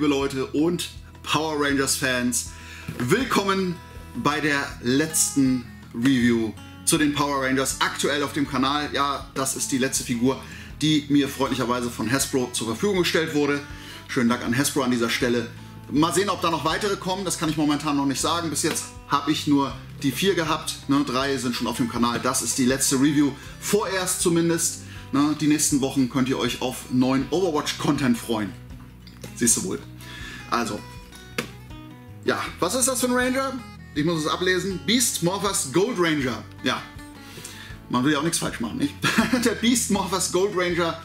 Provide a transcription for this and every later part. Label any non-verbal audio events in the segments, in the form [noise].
liebe Leute und Power Rangers Fans. Willkommen bei der letzten Review zu den Power Rangers aktuell auf dem Kanal. Ja, das ist die letzte Figur, die mir freundlicherweise von Hasbro zur Verfügung gestellt wurde. Schönen Dank an Hasbro an dieser Stelle. Mal sehen, ob da noch weitere kommen. Das kann ich momentan noch nicht sagen. Bis jetzt habe ich nur die vier gehabt. Ne, drei sind schon auf dem Kanal. Das ist die letzte Review. Vorerst zumindest. Ne, die nächsten Wochen könnt ihr euch auf neuen Overwatch-Content freuen. Siehst du wohl. Also, ja, was ist das für ein Ranger? Ich muss es ablesen. Beast Morphers Gold Ranger. Ja, man will ja auch nichts falsch machen, nicht? [laughs] Der Beast Morphers Gold Ranger.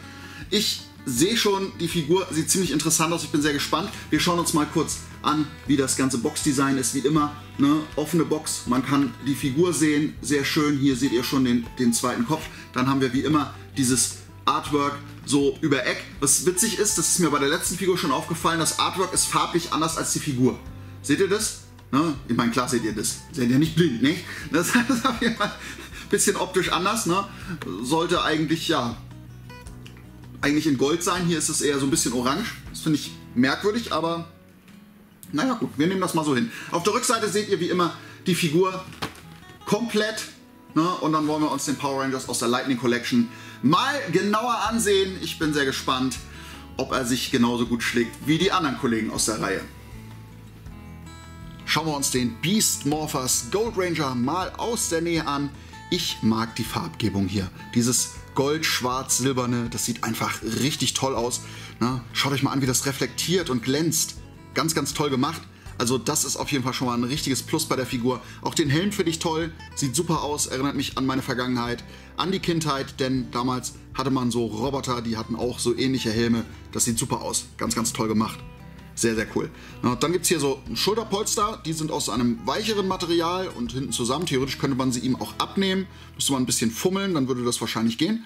Ich sehe schon, die Figur sieht ziemlich interessant aus. Ich bin sehr gespannt. Wir schauen uns mal kurz an, wie das ganze Boxdesign ist. Wie immer, ne? offene Box. Man kann die Figur sehen. Sehr schön. Hier seht ihr schon den, den zweiten Kopf. Dann haben wir wie immer dieses Artwork so über Eck. Was witzig ist, das ist mir bei der letzten Figur schon aufgefallen, das Artwork ist farblich anders als die Figur. Seht ihr das? Ne? Ich meine, klar seht ihr das. Seid ihr nicht blind, nicht? Das [laughs] ist auf jeden Fall ein bisschen optisch anders. Ne? Sollte eigentlich, ja, eigentlich in Gold sein. Hier ist es eher so ein bisschen orange. Das finde ich merkwürdig, aber naja gut, wir nehmen das mal so hin. Auf der Rückseite seht ihr wie immer die Figur komplett. Ne? Und dann wollen wir uns den Power Rangers aus der Lightning Collection mal genauer ansehen. Ich bin sehr gespannt, ob er sich genauso gut schlägt wie die anderen Kollegen aus der Reihe. Schauen wir uns den Beast Morphers Gold Ranger mal aus der Nähe an. Ich mag die Farbgebung hier. Dieses Gold, Schwarz, Silberne, das sieht einfach richtig toll aus. Na, schaut euch mal an, wie das reflektiert und glänzt. Ganz, ganz toll gemacht. Also das ist auf jeden Fall schon mal ein richtiges Plus bei der Figur. Auch den Helm finde ich toll, sieht super aus, erinnert mich an meine Vergangenheit, an die Kindheit, denn damals hatte man so Roboter, die hatten auch so ähnliche Helme. Das sieht super aus, ganz, ganz toll gemacht. Sehr, sehr cool. Dann gibt es hier so Schulterpolster, die sind aus einem weicheren Material und hinten zusammen. Theoretisch könnte man sie ihm auch abnehmen. Müsste man ein bisschen fummeln, dann würde das wahrscheinlich gehen.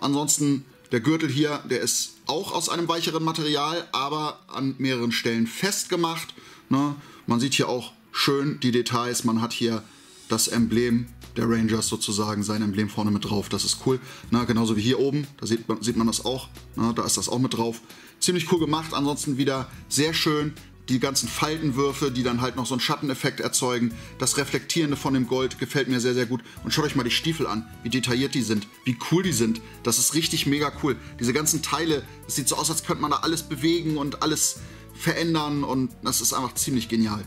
Ansonsten der Gürtel hier, der ist auch aus einem weicheren Material, aber an mehreren Stellen festgemacht. Ne? Man sieht hier auch schön die Details. Man hat hier das Emblem der Rangers sozusagen, sein Emblem vorne mit drauf. Das ist cool. Na, genauso wie hier oben, da sieht man, sieht man das auch. Na, da ist das auch mit drauf. Ziemlich cool gemacht. Ansonsten wieder sehr schön. Die ganzen Faltenwürfe, die dann halt noch so einen Schatteneffekt erzeugen. Das Reflektierende von dem Gold gefällt mir sehr, sehr gut. Und schaut euch mal die Stiefel an, wie detailliert die sind, wie cool die sind. Das ist richtig mega cool. Diese ganzen Teile, das sieht so aus, als könnte man da alles bewegen und alles verändern und das ist einfach ziemlich genial.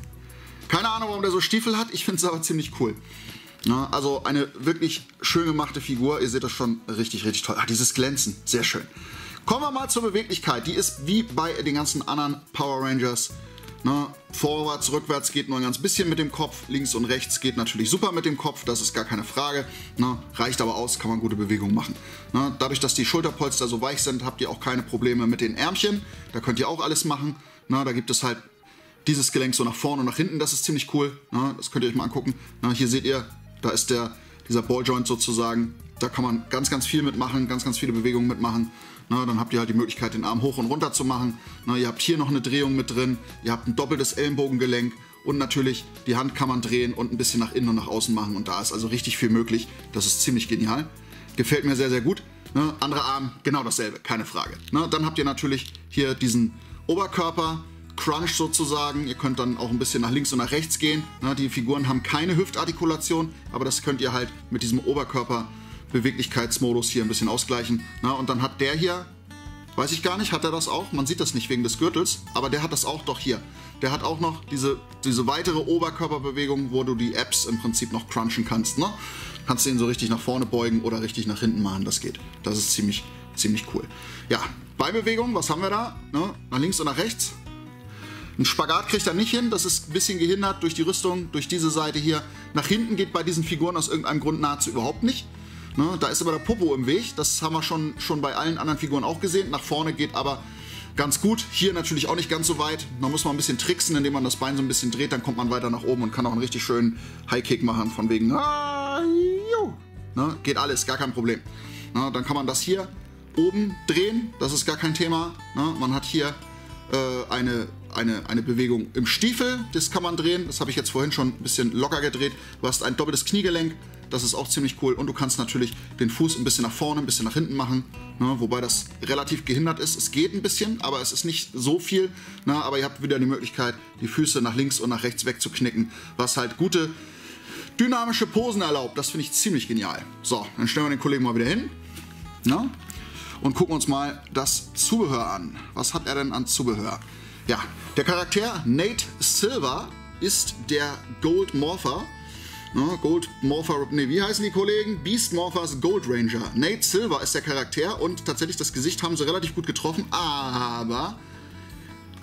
Keine Ahnung, warum der so Stiefel hat, ich finde es aber ziemlich cool. Ja, also eine wirklich schön gemachte Figur, ihr seht das schon richtig, richtig toll. Ah, dieses Glänzen, sehr schön. Kommen wir mal zur Beweglichkeit. Die ist wie bei den ganzen anderen Power Rangers. Ne, vorwärts, rückwärts geht nur ein ganz bisschen mit dem Kopf. Links und rechts geht natürlich super mit dem Kopf, das ist gar keine Frage. Ne, reicht aber aus, kann man gute Bewegungen machen. Ne, dadurch, dass die Schulterpolster so weich sind, habt ihr auch keine Probleme mit den Ärmchen. Da könnt ihr auch alles machen. Na, da gibt es halt dieses Gelenk so nach vorne und nach hinten, das ist ziemlich cool. Na, das könnt ihr euch mal angucken. Na, hier seht ihr, da ist der, dieser Balljoint sozusagen. Da kann man ganz, ganz viel mitmachen, ganz, ganz viele Bewegungen mitmachen. Na, dann habt ihr halt die Möglichkeit, den Arm hoch und runter zu machen. Na, ihr habt hier noch eine Drehung mit drin. Ihr habt ein doppeltes Ellenbogengelenk. Und natürlich, die Hand kann man drehen und ein bisschen nach innen und nach außen machen. Und da ist also richtig viel möglich. Das ist ziemlich genial. Gefällt mir sehr, sehr gut. Ne, andere Arm, genau dasselbe, keine Frage. Ne, dann habt ihr natürlich hier diesen Oberkörper, Crunch sozusagen. Ihr könnt dann auch ein bisschen nach links und nach rechts gehen. Ne, die Figuren haben keine Hüftartikulation, aber das könnt ihr halt mit diesem Oberkörper-Beweglichkeitsmodus hier ein bisschen ausgleichen. Ne, und dann hat der hier, weiß ich gar nicht, hat er das auch? Man sieht das nicht wegen des Gürtels, aber der hat das auch doch hier. Der hat auch noch diese, diese weitere Oberkörperbewegung, wo du die Apps im Prinzip noch crunchen kannst. Ne? Kannst du ihn so richtig nach vorne beugen oder richtig nach hinten machen, das geht. Das ist ziemlich, ziemlich cool. Ja, Beibewegung, was haben wir da? Ne? Nach links und nach rechts. Ein Spagat kriegt er nicht hin, das ist ein bisschen gehindert durch die Rüstung, durch diese Seite hier. Nach hinten geht bei diesen Figuren aus irgendeinem Grund nahezu überhaupt nicht. Ne? Da ist aber der Popo im Weg, das haben wir schon, schon bei allen anderen Figuren auch gesehen. Nach vorne geht aber ganz gut. Hier natürlich auch nicht ganz so weit. Man muss mal ein bisschen tricksen, indem man das Bein so ein bisschen dreht, dann kommt man weiter nach oben und kann auch einen richtig schönen High-Kick machen, von wegen, ah, ne? geht alles, gar kein Problem. Ne? Dann kann man das hier oben drehen, das ist gar kein Thema. Ne? Man hat hier äh, eine, eine, eine Bewegung im Stiefel, das kann man drehen. Das habe ich jetzt vorhin schon ein bisschen locker gedreht. Du hast ein doppeltes Kniegelenk, das ist auch ziemlich cool. Und du kannst natürlich den Fuß ein bisschen nach vorne, ein bisschen nach hinten machen, ne? wobei das relativ gehindert ist. Es geht ein bisschen, aber es ist nicht so viel. Ne? Aber ihr habt wieder die Möglichkeit, die Füße nach links und nach rechts wegzuknicken, was halt gute dynamische Posen erlaubt. Das finde ich ziemlich genial. So, dann stellen wir den Kollegen mal wieder hin. Ne? Und gucken uns mal das Zubehör an. Was hat er denn an Zubehör? Ja, der Charakter Nate Silver ist der Gold Morpher. Ne, Gold Morpher, ne, wie heißen die Kollegen? Beast Morphers Gold Ranger. Nate Silver ist der Charakter und tatsächlich das Gesicht haben sie relativ gut getroffen, aber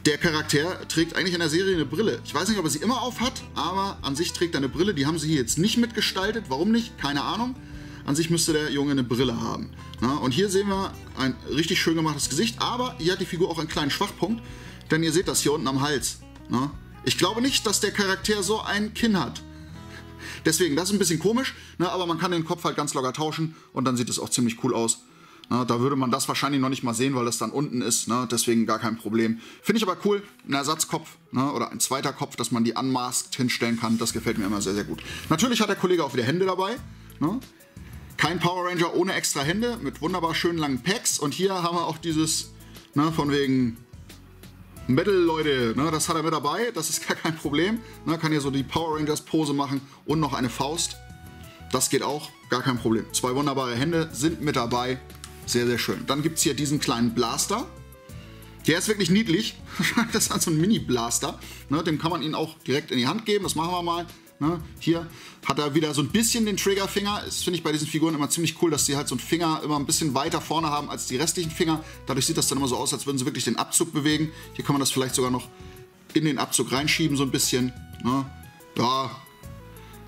der Charakter trägt eigentlich in der Serie eine Brille. Ich weiß nicht, ob er sie immer auf hat, aber an sich trägt er eine Brille. Die haben sie hier jetzt nicht mitgestaltet. Warum nicht? Keine Ahnung. An sich müsste der Junge eine Brille haben. Na, und hier sehen wir ein richtig schön gemachtes Gesicht, aber hier hat die Figur auch einen kleinen Schwachpunkt, denn ihr seht das hier unten am Hals. Na? Ich glaube nicht, dass der Charakter so ein Kinn hat. Deswegen, das ist ein bisschen komisch, ne, aber man kann den Kopf halt ganz locker tauschen und dann sieht es auch ziemlich cool aus. Na, da würde man das wahrscheinlich noch nicht mal sehen, weil das dann unten ist. Ne? Deswegen gar kein Problem. Finde ich aber cool. Ein Ersatzkopf ne? oder ein zweiter Kopf, dass man die unmasked hinstellen kann. Das gefällt mir immer sehr, sehr gut. Natürlich hat der Kollege auch wieder Hände dabei. Ne? Kein Power Ranger ohne extra Hände mit wunderbar schönen langen Packs. Und hier haben wir auch dieses, ne, von wegen Metal, Leute, ne, das hat er mit dabei. Das ist gar kein Problem. Ne, kann hier so die Power Rangers Pose machen und noch eine Faust. Das geht auch, gar kein Problem. Zwei wunderbare Hände sind mit dabei. Sehr, sehr schön. Dann gibt es hier diesen kleinen Blaster. Der ist wirklich niedlich. [laughs] das ist halt so ein Mini-Blaster. Ne, dem kann man ihn auch direkt in die Hand geben. Das machen wir mal. Ne? Hier hat er wieder so ein bisschen den Triggerfinger. Das finde ich bei diesen Figuren immer ziemlich cool, dass sie halt so einen Finger immer ein bisschen weiter vorne haben als die restlichen Finger. Dadurch sieht das dann immer so aus, als würden sie wirklich den Abzug bewegen. Hier kann man das vielleicht sogar noch in den Abzug reinschieben, so ein bisschen. Ne? Ja,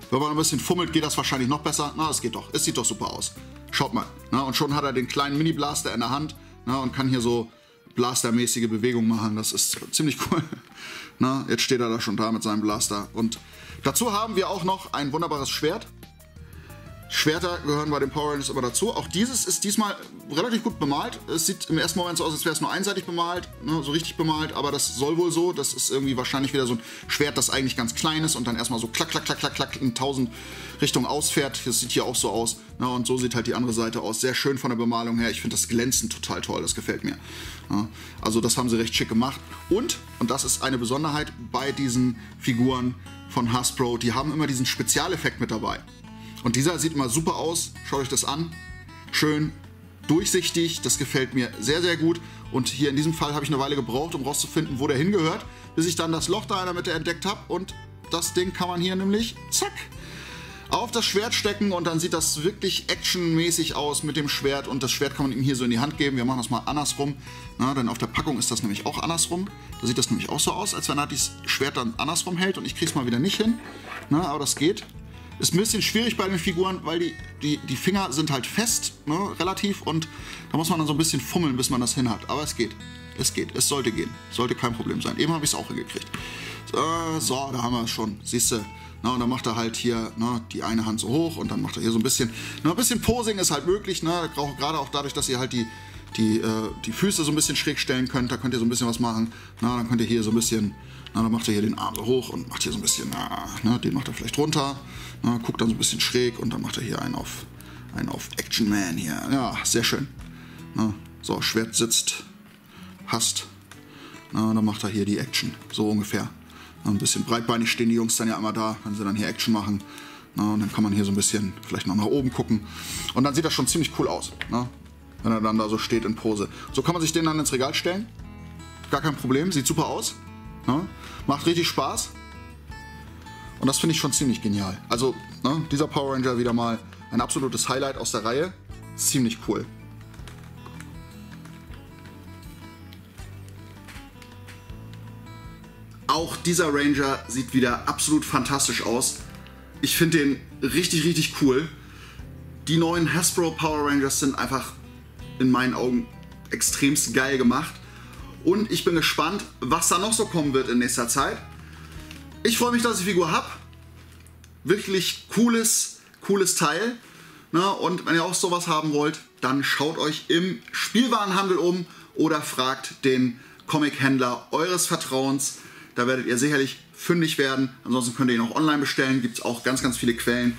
wenn man ein bisschen fummelt, geht das wahrscheinlich noch besser. Na, es geht doch. Es sieht doch super aus. Schaut mal. Ne? Und schon hat er den kleinen Mini-Blaster in der Hand ne? und kann hier so Blastermäßige Bewegungen machen. Das ist ziemlich cool. [laughs] Na, jetzt steht er da schon da mit seinem Blaster. Und dazu haben wir auch noch ein wunderbares Schwert. Schwerter gehören bei den Power Rangers immer dazu. Auch dieses ist diesmal relativ gut bemalt. Es sieht im ersten Moment so aus, als wäre es nur einseitig bemalt, ne, so richtig bemalt, aber das soll wohl so. Das ist irgendwie wahrscheinlich wieder so ein Schwert, das eigentlich ganz klein ist und dann erstmal so klack, klack, klack, klack, klack in tausend Richtungen ausfährt. Das sieht hier auch so aus. Ne, und so sieht halt die andere Seite aus. Sehr schön von der Bemalung her. Ich finde das Glänzen total toll, das gefällt mir. Ja, also das haben sie recht schick gemacht. Und, und das ist eine Besonderheit bei diesen Figuren von Hasbro, die haben immer diesen Spezialeffekt mit dabei. Und dieser sieht immer super aus. Schaut euch das an. Schön durchsichtig. Das gefällt mir sehr, sehr gut. Und hier in diesem Fall habe ich eine Weile gebraucht, um rauszufinden, wo der hingehört, bis ich dann das Loch da in der Mitte entdeckt habe. Und das Ding kann man hier nämlich, zack, auf das Schwert stecken und dann sieht das wirklich actionmäßig aus mit dem Schwert und das Schwert kann man ihm hier so in die Hand geben. Wir machen das mal andersrum, Na, denn auf der Packung ist das nämlich auch andersrum. Da sieht das nämlich auch so aus, als wenn er das Schwert dann andersrum hält und ich kriege es mal wieder nicht hin. Na, aber das geht. Ist ein bisschen schwierig bei den Figuren, weil die, die, die Finger sind halt fest, ne, relativ, und da muss man dann so ein bisschen fummeln, bis man das hin hat. Aber es geht. Es geht. Es sollte gehen. Sollte kein Problem sein. Eben habe ich es auch hingekriegt. Äh, so, da haben wir es schon. Siehst du. Na, und dann macht er halt hier na, die eine Hand so hoch und dann macht er hier so ein bisschen. Na, ein bisschen Posing ist halt möglich, ne? gerade auch dadurch, dass ihr halt die, die, äh, die Füße so ein bisschen schräg stellen könnt. Da könnt ihr so ein bisschen was machen. Na, dann könnt ihr hier so ein bisschen. Na, dann macht er hier den Arm so hoch und macht hier so ein bisschen. Na, na, den macht er vielleicht runter. Na, guckt dann so ein bisschen schräg und dann macht er hier einen auf, einen auf Action Man hier. Ja, sehr schön. Na, so, Schwert sitzt, hasst. Na, dann macht er hier die Action. So ungefähr. Ein bisschen breitbeinig stehen die Jungs dann ja immer da, wenn sie dann hier Action machen. Na, und dann kann man hier so ein bisschen vielleicht noch nach oben gucken. Und dann sieht das schon ziemlich cool aus, na, wenn er dann da so steht in Pose. So kann man sich den dann ins Regal stellen. Gar kein Problem, sieht super aus. Na, macht richtig Spaß. Und das finde ich schon ziemlich genial. Also, ne, dieser Power Ranger wieder mal ein absolutes Highlight aus der Reihe. Ziemlich cool. Auch dieser Ranger sieht wieder absolut fantastisch aus. Ich finde den richtig, richtig cool. Die neuen Hasbro Power Rangers sind einfach in meinen Augen extremst geil gemacht. Und ich bin gespannt, was da noch so kommen wird in nächster Zeit. Ich freue mich, dass ich die Figur habe. Wirklich cooles, cooles Teil. Na, und wenn ihr auch sowas haben wollt, dann schaut euch im Spielwarenhandel um oder fragt den Comic-Händler eures Vertrauens. Da werdet ihr sicherlich fündig werden. Ansonsten könnt ihr ihn auch online bestellen. Gibt es auch ganz, ganz viele Quellen.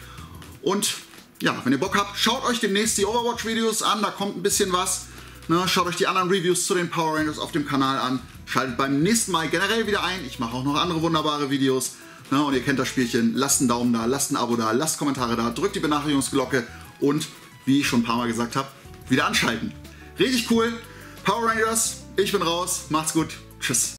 Und ja, wenn ihr Bock habt, schaut euch demnächst die Overwatch-Videos an, da kommt ein bisschen was. Ne, schaut euch die anderen Reviews zu den Power Rangers auf dem Kanal an. Schaltet beim nächsten Mal generell wieder ein. Ich mache auch noch andere wunderbare Videos. Ne, und ihr kennt das Spielchen. Lasst einen Daumen da, lasst ein Abo da, lasst Kommentare da, drückt die Benachrichtigungsglocke und, wie ich schon ein paar Mal gesagt habe, wieder anschalten. Richtig cool. Power Rangers, ich bin raus. Macht's gut. Tschüss.